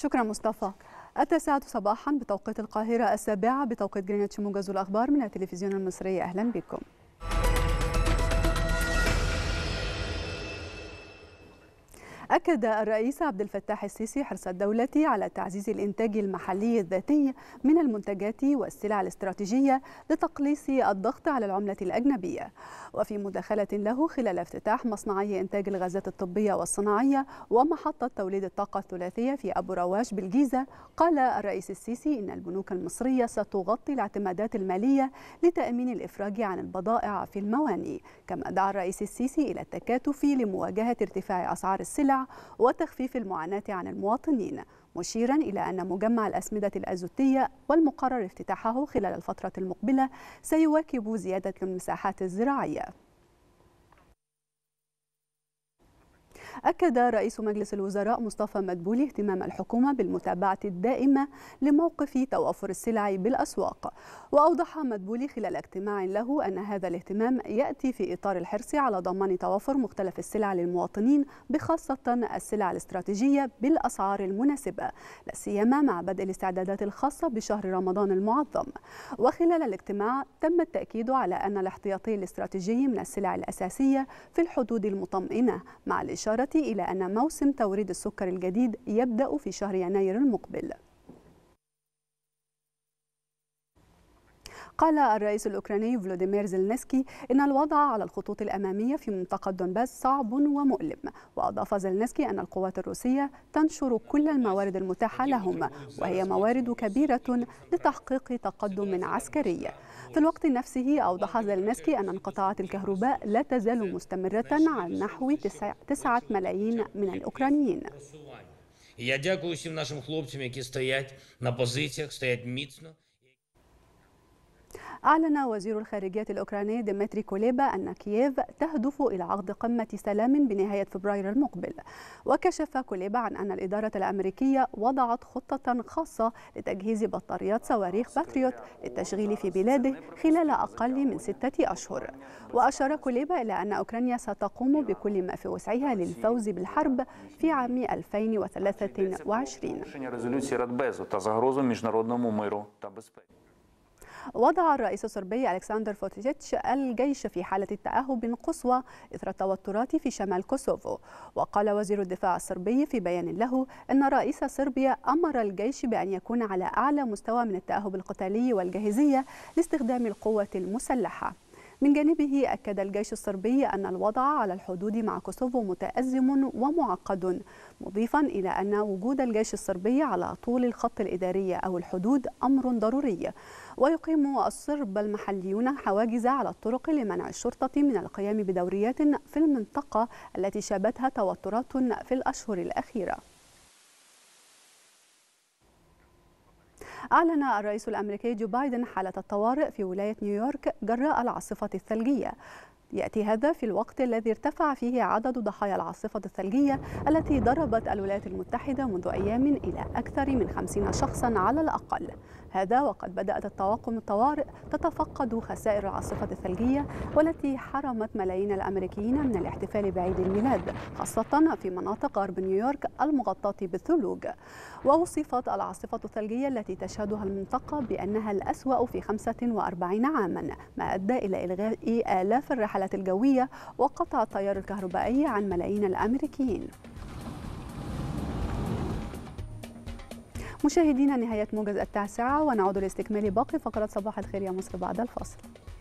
شكرا مصطفى. التاسعة صباحا بتوقيت القاهرة السابعة بتوقيت جرينتش موجز الأخبار من التلفزيون المصري. أهلا بكم. أكد الرئيس عبد الفتاح السيسي حرص الدولة على تعزيز الإنتاج المحلي الذاتي من المنتجات والسلع الاستراتيجية لتقليص الضغط على العملة الأجنبية. وفي مداخلة له خلال افتتاح مصنعي إنتاج الغازات الطبية والصناعية ومحطة توليد الطاقة الثلاثية في أبو رواش بالجيزة قال الرئيس السيسي إن البنوك المصرية ستغطي الاعتمادات المالية لتأمين الإفراج عن البضائع في المواني كما دعا الرئيس السيسي إلى التكاتف لمواجهة ارتفاع أسعار السلع وتخفيف المعاناة عن المواطنين مشيرا إلى أن مجمع الأسمدة الأزوتية والمقرر افتتاحه خلال الفترة المقبلة سيواكب زيادة المساحات الزراعية. أكد رئيس مجلس الوزراء مصطفى مدبولي اهتمام الحكومة بالمتابعة الدائمة لموقف توافر السلع بالأسواق. وأوضح مدبولي خلال اجتماع له أن هذا الاهتمام يأتي في إطار الحرص على ضمان توافر مختلف السلع للمواطنين بخاصة السلع الاستراتيجية بالأسعار المناسبة لا سيما مع بدء الاستعدادات الخاصة بشهر رمضان المعظم. وخلال الاجتماع تم التأكيد على أن الاحتياطي الاستراتيجي من السلع الأساسية في الحدود المطمئنة مع الإشارة إلى أن موسم توريد السكر الجديد يبدأ في شهر يناير المقبل. قال الرئيس الأوكراني فلوديمير زيلنسكي إن الوضع على الخطوط الأمامية في منطقة دونباس صعب ومؤلم وأضاف زيلنسكي أن القوات الروسية تنشر كل الموارد المتاحة لهم وهي موارد كبيرة لتحقيق تقدم عسكري في الوقت نفسه أوضح زيلنسكي أن انقطاعات الكهرباء لا تزال مستمرة عن نحو 9 ملايين من الأوكرانيين Я дякую всім нашим хлопцям, які стоять на позиціях, стоять міцно. أعلن وزير الخارجية الأوكراني ديمتري كوليبا أن كييف تهدف إلى عقد قمة سلام بنهاية فبراير المقبل. وكشف كوليبا عن أن الإدارة الأمريكية وضعت خطة خاصة لتجهيز بطاريات صواريخ باتريوت للتشغيل في بلاده خلال أقل من ستة أشهر. وأشار كوليبا إلى أن أوكرانيا ستقوم بكل ما في وسعها للفوز بالحرب في عام 2023 وضع الرئيس الصربي ألكسندر فوتيتش الجيش في حالة التأهب قصوى إثر التوترات في شمال كوسوفو. وقال وزير الدفاع الصربي في بيان له أن رئيس صربيا أمر الجيش بأن يكون على أعلى مستوى من التأهب القتالي والجاهزية لاستخدام القوة المسلحة. من جانبه أكد الجيش الصربي أن الوضع على الحدود مع كوسوفو متأزم ومعقد مضيفا إلى أن وجود الجيش الصربي على طول الخط الإداري أو الحدود أمر ضروري. ويقيم الصرب المحليون حواجز على الطرق لمنع الشرطة من القيام بدوريات في المنطقة التي شابتها توترات في الأشهر الأخيرة. أعلن الرئيس الأمريكي جو بايدن حالة الطوارئ في ولاية نيويورك جراء العاصفة الثلجية. يأتي هذا في الوقت الذي ارتفع فيه عدد ضحايا العاصفة الثلجية التي ضربت الولايات المتحدة منذ أيام إلى أكثر من خمسين شخصا على الأقل. هذا وقد بدأت الطواقم الطوارئ تتفقد خسائر العاصفة الثلجية والتي حرمت ملايين الأمريكيين من الاحتفال بعيد الميلاد خاصة في مناطق غرب نيويورك المغطاة بالثلوج. ووصفت العاصفة الثلجية التي تشهدها المنطقة بأنها الأسوأ في 45 عاما ما أدى إلى إلغاء آلاف الرحلات الجوية وقطع التيار الكهربائي عن ملايين الأمريكيين. مشاهدينا نهاية موجز التاسعة ونعود لاستكمال باقي فقرات صباح الخير يا مصر بعد الفاصل.